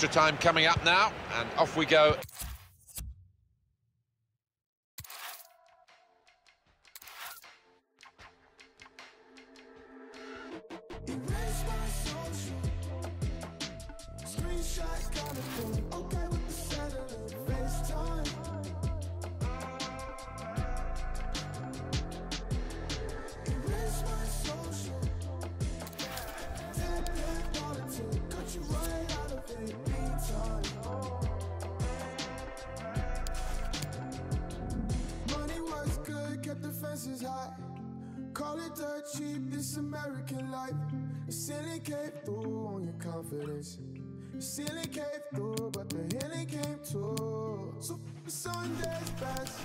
Extra time coming up now, and off we go. dirt cheap, this American life. Ceiling came through on your confidence. Ceiling came through, but the healing came too. So the Sunday's best.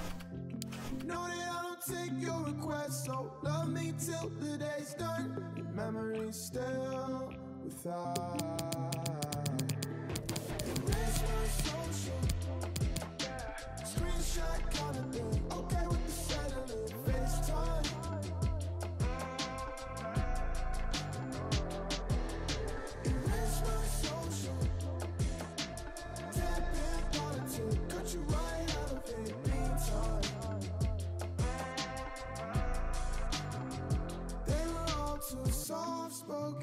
Know that I don't take your requests, so love me till the day's done. Memories still without. Okay.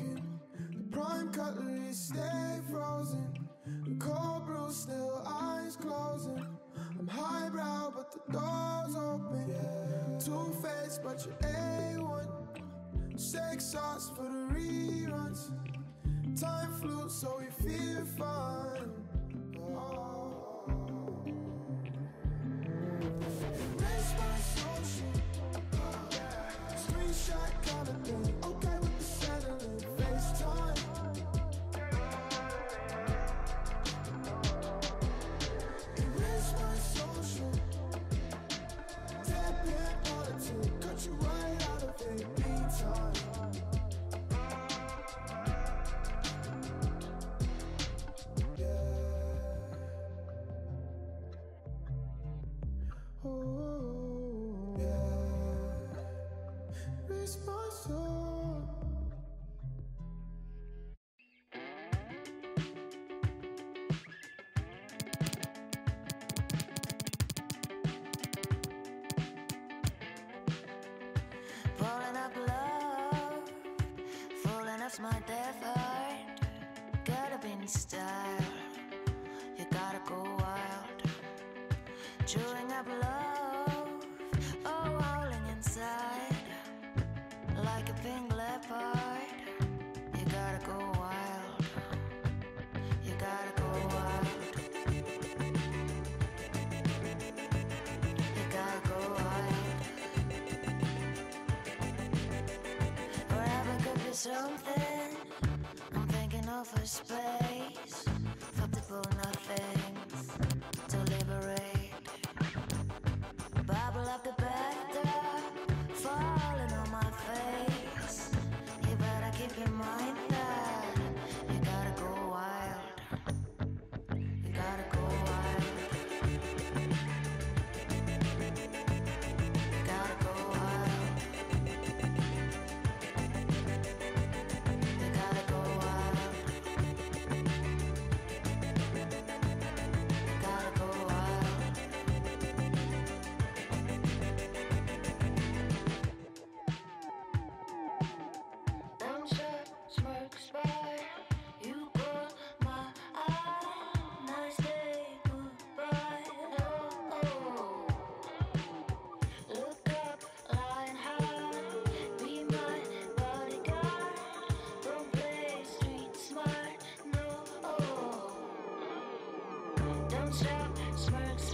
is my soul.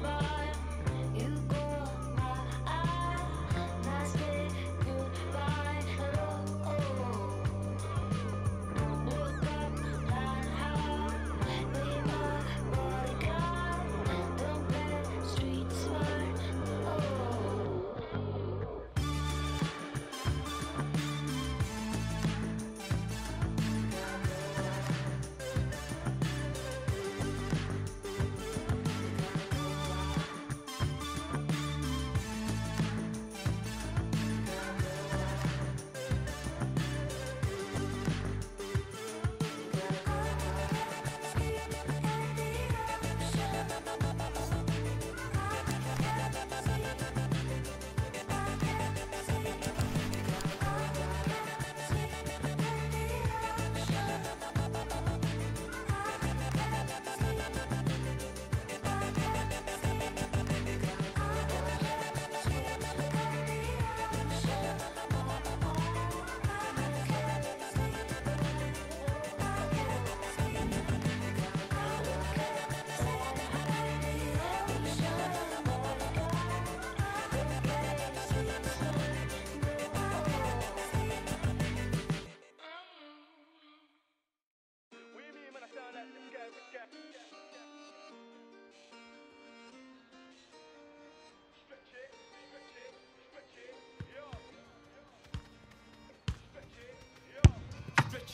goodbye.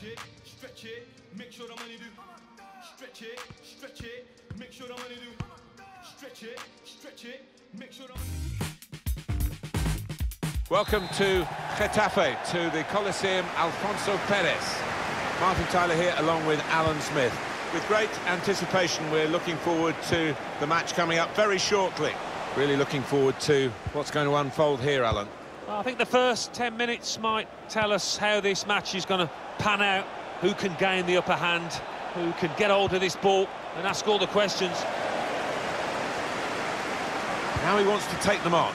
Stretch it, stretch it, make sure the money do. Stretch it, stretch it, make sure the money do. Stretch it, stretch it, make sure the money Welcome to Getafe, to the Coliseum Alfonso Perez. Martin Tyler here along with Alan Smith. With great anticipation, we're looking forward to the match coming up very shortly. Really looking forward to what's going to unfold here, Alan. I think the first 10 minutes might tell us how this match is going to pan out, who can gain the upper hand, who can get hold of this ball and ask all the questions. Now he wants to take them on.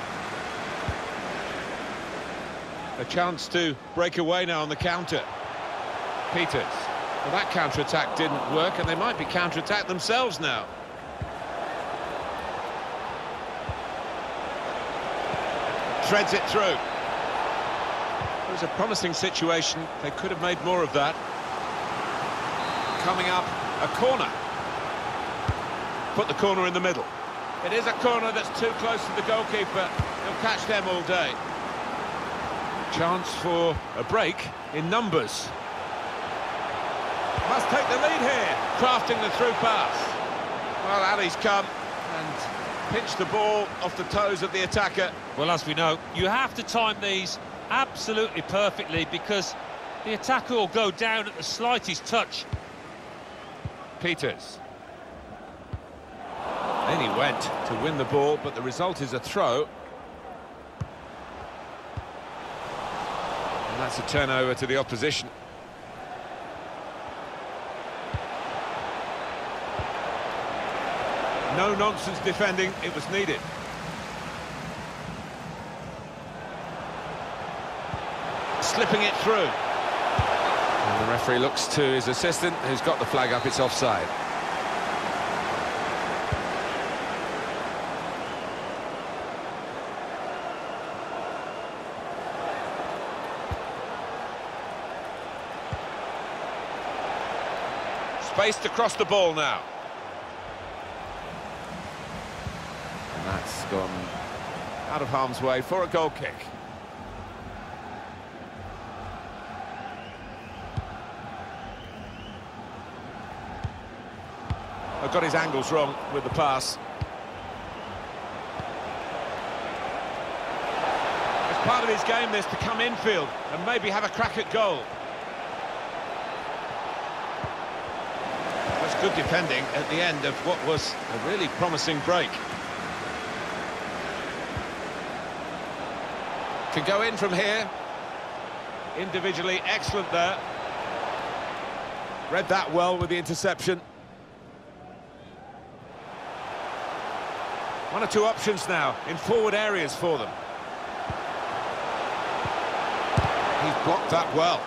A chance to break away now on the counter. Peters. Well, that counter-attack didn't work, and they might be counter-attacked themselves now. Threads it through. Was a promising situation. They could have made more of that. Coming up, a corner. Put the corner in the middle. It is a corner that's too close to the goalkeeper. He'll catch them all day. Chance for a break in numbers. Must take the lead here, crafting the through pass. Well, Ali's come and pinched the ball off the toes of the attacker. Well, as we know, you have to time these absolutely perfectly because the attacker will go down at the slightest touch. Peters. Then he went to win the ball, but the result is a throw. And that's a turnover to the opposition. No nonsense defending, it was needed. Slipping it through. And the referee looks to his assistant, who's got the flag up, it's offside. Spaced across the ball now. And that's gone out of harm's way for a goal kick. Got his angles wrong with the pass. It's part of his game this to come infield and maybe have a crack at goal. That's good defending at the end of what was a really promising break. Can go in from here. Individually excellent there. Read that well with the interception. One or two options now in forward areas for them. He's blocked that well.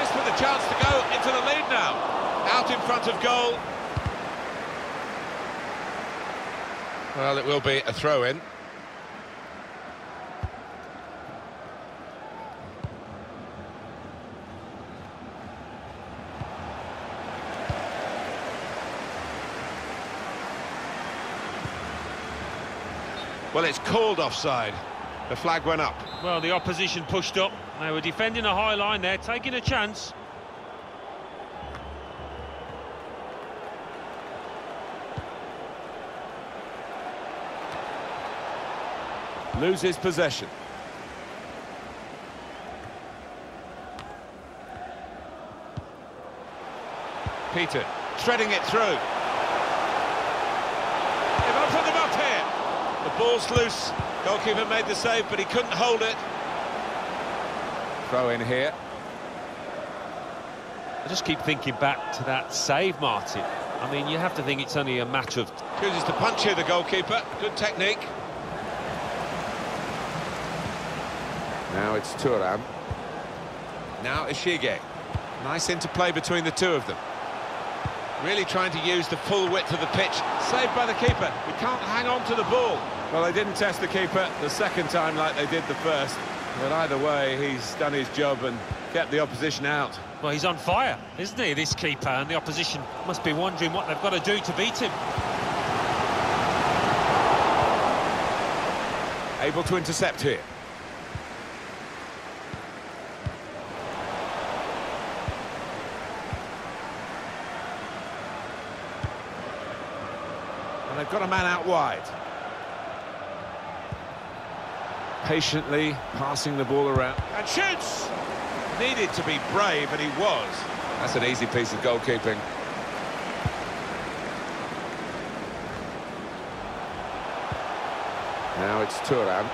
This with a chance to go into the lead now. Out in front of goal. Well, it will be a throw-in. Well, it's called offside. The flag went up. Well, the opposition pushed up. They were defending a high line there, taking a chance. Loses possession. Peter treading it through. Ball's loose. Goalkeeper made the save, but he couldn't hold it. Throw in here. I just keep thinking back to that save, Martin. I mean, you have to think it's only a matter of... Chooses to punch here, the goalkeeper. Good technique. Now it's Turan. Now Ishige. Nice interplay between the two of them. Really trying to use the full width of the pitch. Saved by the keeper. He can't hang on to the ball. Well, they didn't test the keeper the second time like they did the first. But either way, he's done his job and kept the opposition out. Well, he's on fire, isn't he, this keeper? And the opposition must be wondering what they've got to do to beat him. Able to intercept here. And they've got a man out wide. Patiently passing the ball around. And shoots! Needed to be brave, and he was. That's an easy piece of goalkeeping. Now it's Turan.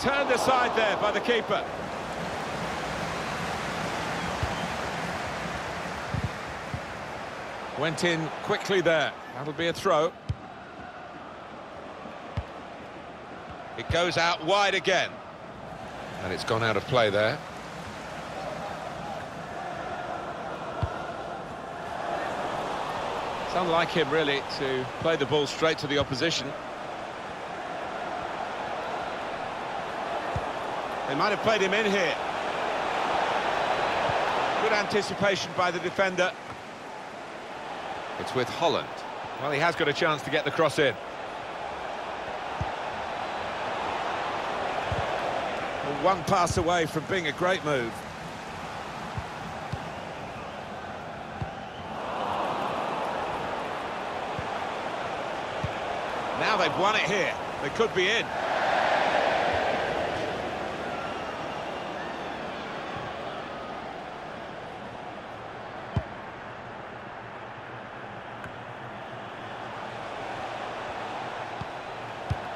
Turned aside there by the keeper. Went in quickly there. That'll be a throw. Goes out wide again. And it's gone out of play there. It's unlike him, really, to play the ball straight to the opposition. They might have played him in here. Good anticipation by the defender. It's with Holland. Well, he has got a chance to get the cross in. One pass away from being a great move. Now they've won it here. They could be in.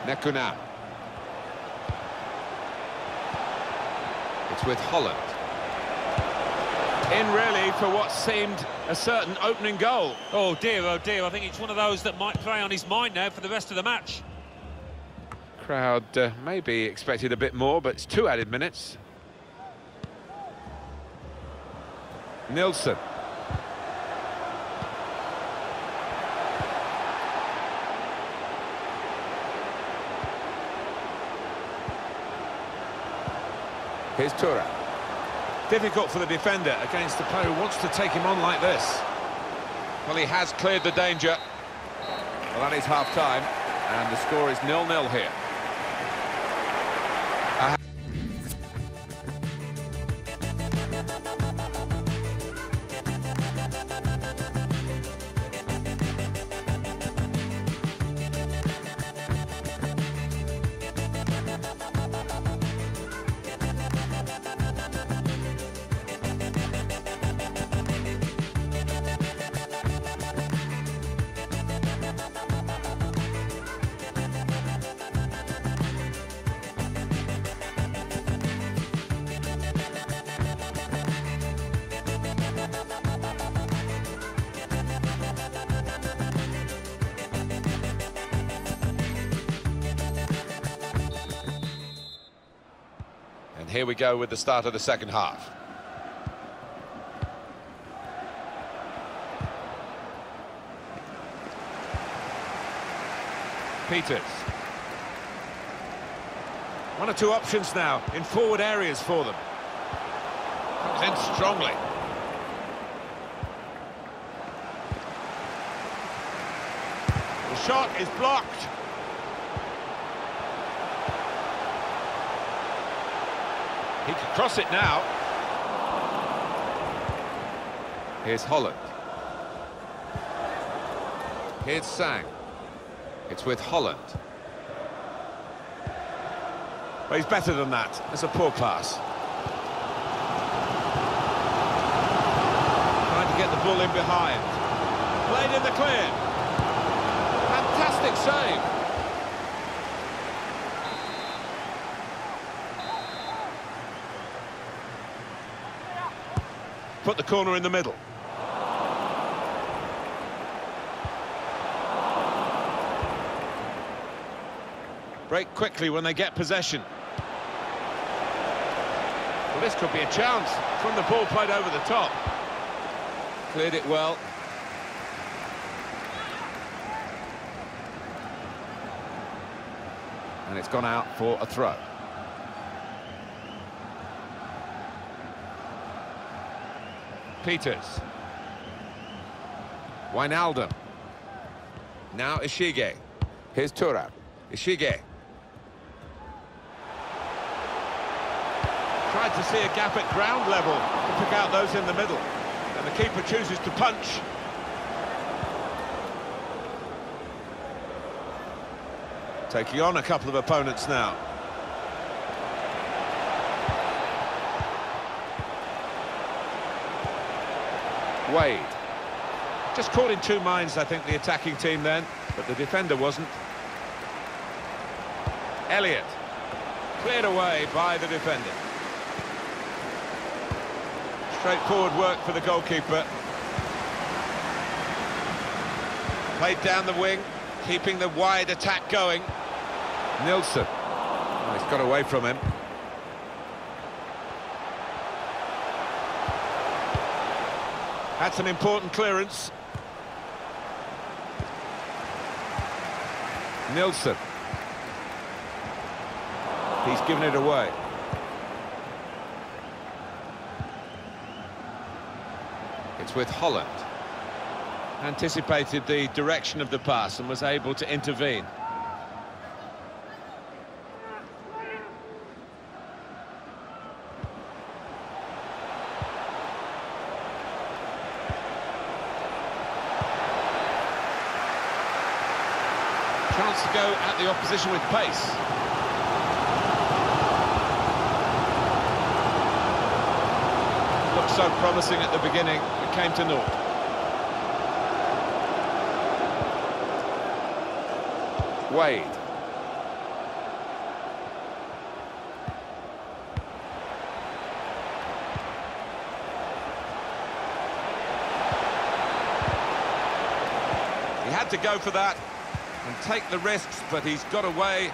Nekuna. With Holland. In really for what seemed a certain opening goal. Oh dear, oh dear, I think it's one of those that might play on his mind now for the rest of the match. Crowd uh, maybe expected a bit more, but it's two added minutes. Nilsson. Here's Tura. Difficult for the defender against the player who wants to take him on like this. Well, he has cleared the danger. Well, that is half-time, and the score is nil-nil here. Here we go with the start of the second half. Peters. One or two options now in forward areas for them. Comes in strongly. The shot is blocked. He can cross it now. Here's Holland. Here's Sang. It's with Holland. But he's better than that. It's a poor pass. Trying to get the ball in behind. Played in the clear. Fantastic save. Put the corner in the middle. Break quickly when they get possession. Well, this could be a chance from the ball played over the top. Cleared it well. And it's gone out for a throw. Peters. Wijnaldum. Now Ishige. Here's Tura. Ishige. Tried to see a gap at ground level to pick out those in the middle. And the keeper chooses to punch. Taking on a couple of opponents now. Wade. Just caught in two minds, I think, the attacking team then, but the defender wasn't. Elliott. Cleared away by the defender. Straightforward work for the goalkeeper. Played down the wing, keeping the wide attack going. Nilsson. Oh, he's got away from him. That's an important clearance. Nilsson. He's given it away. It's with Holland. Anticipated the direction of the pass and was able to intervene. To go at the opposition with pace. Looked so promising at the beginning, it came to naught. Wade. He had to go for that and take the risks, but he's got away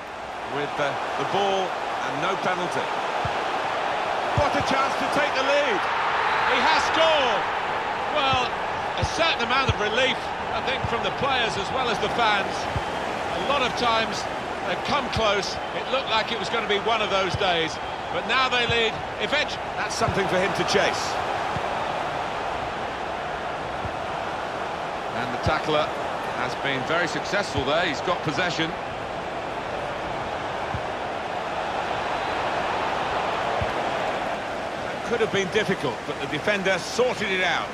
with the, the ball and no penalty. What a chance to take the lead. He has scored. Well, a certain amount of relief, I think, from the players as well as the fans. A lot of times they come close. It looked like it was going to be one of those days. But now they lead. Eventually, that's something for him to chase. And the tackler has been very successful there. He's got possession. That Could have been difficult, but the defender sorted it out.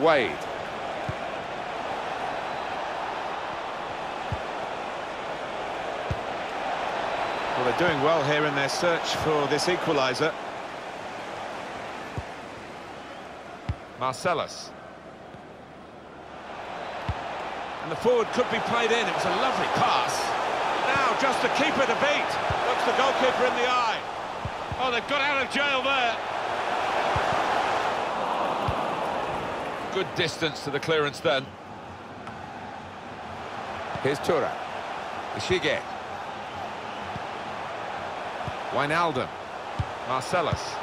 Wade. Well, they're doing well here in their search for this equaliser. Marcellus. And the forward could be played in. It was a lovely pass. Now, just the keeper to beat. Looks the goalkeeper in the eye. Oh, they've got out of jail there. Good distance to the clearance then. Here's Tura. Ishige. Wijnaldum. Marcellus.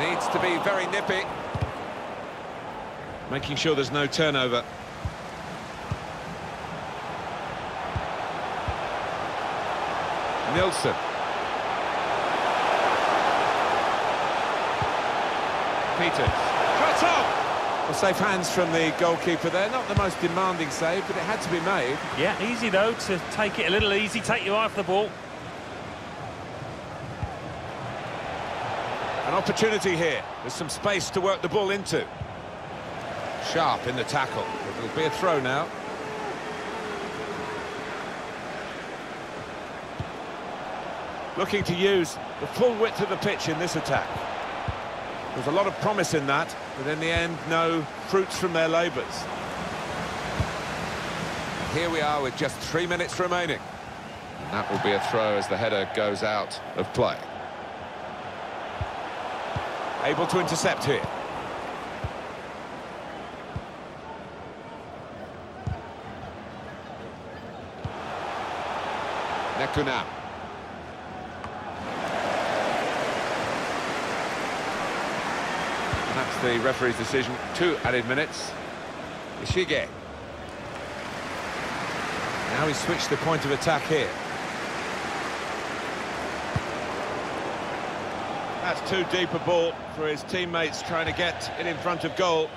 Needs to be very nippy. Making sure there's no turnover. Nilsson. Peters. Cut off! Well, safe hands from the goalkeeper there. Not the most demanding save, but it had to be made. Yeah, easy though to take it a little easy, take your eye off the ball. An opportunity here. There's some space to work the ball into. Sharp in the tackle. It'll be a throw now. Looking to use the full width of the pitch in this attack. There's a lot of promise in that, but in the end, no fruits from their labours. Here we are with just three minutes remaining. And that will be a throw as the header goes out of play. Able to intercept here. Nekuna. That's the referee's decision. Two added minutes. Ishige. Now he's switched the point of attack here. That's too deep a ball for his teammates trying to get it in front of goal.